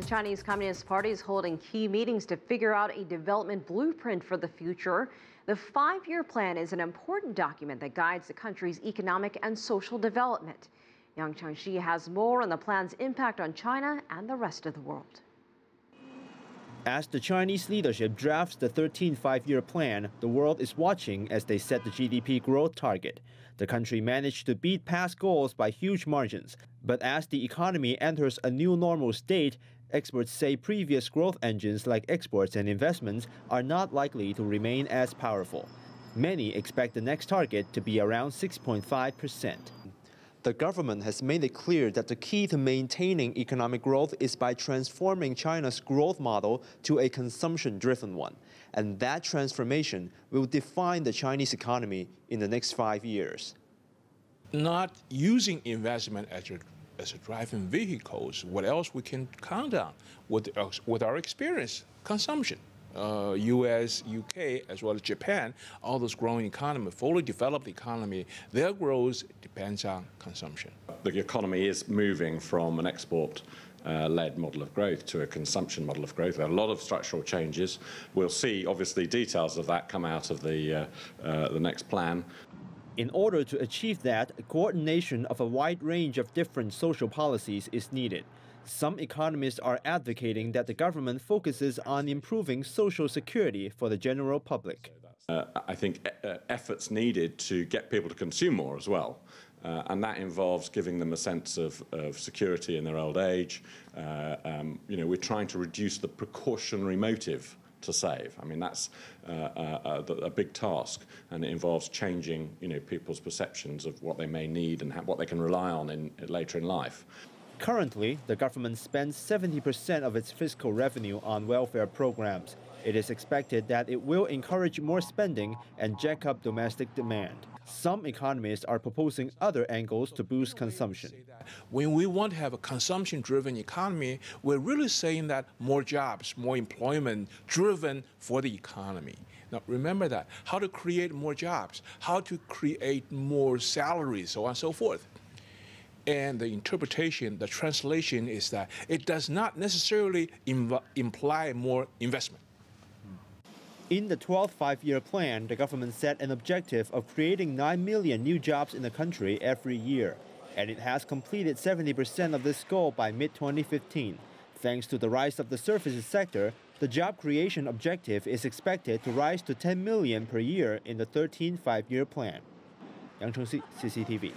The Chinese Communist Party is holding key meetings to figure out a development blueprint for the future. The five year plan is an important document that guides the country's economic and social development. Yang Chengxi has more on the plan's impact on China and the rest of the world. As the Chinese leadership drafts the 13th five year plan, the world is watching as they set the GDP growth target. The country managed to beat past goals by huge margins. But as the economy enters a new normal state, experts say previous growth engines like exports and investments are not likely to remain as powerful. Many expect the next target to be around 6.5 percent. The government has made it clear that the key to maintaining economic growth is by transforming China's growth model to a consumption driven one. And that transformation will define the Chinese economy in the next five years. Not using investment as a, as a driving vehicles, what else we can count on with, with our experience? Consumption uh, U.S., U.K., as well as Japan, all those growing economies, fully developed economy, their growth depends on consumption. The economy is moving from an export uh, led model of growth to a consumption model of growth. There are a lot of structural changes. We'll see, obviously, details of that come out of the, uh, uh, the next plan. In order to achieve that, coordination of a wide range of different social policies is needed. Some economists are advocating that the government focuses on improving social security for the general public. Uh, I think uh, efforts needed to get people to consume more as well. Uh, and that involves giving them a sense of, of security in their old age. Uh, um, you know, we're trying to reduce the precautionary motive to save. I mean, that's uh, uh, a, a, big task, and it involves changing, you know, people's perceptions of what they may need and what they can rely on in, later in life. Currently, the government spends 70% of its fiscal revenue on welfare programs. It is expected that it will encourage more spending and jack up domestic demand. Some economists are proposing other angles to boost consumption. When we want to have a consumption driven economy, we're really saying that more jobs, more employment driven for the economy. Now, remember that how to create more jobs, how to create more salaries, so on and so forth. And the interpretation, the translation is that it does not necessarily imply more investment. In the 12th five year plan, the government set an objective of creating 9 million new jobs in the country every year, and it has completed 70% of this goal by mid 2015. Thanks to the rise of the services sector, the job creation objective is expected to rise to 10 million per year in the 13th five year plan. Yang Chengxi, CCTV.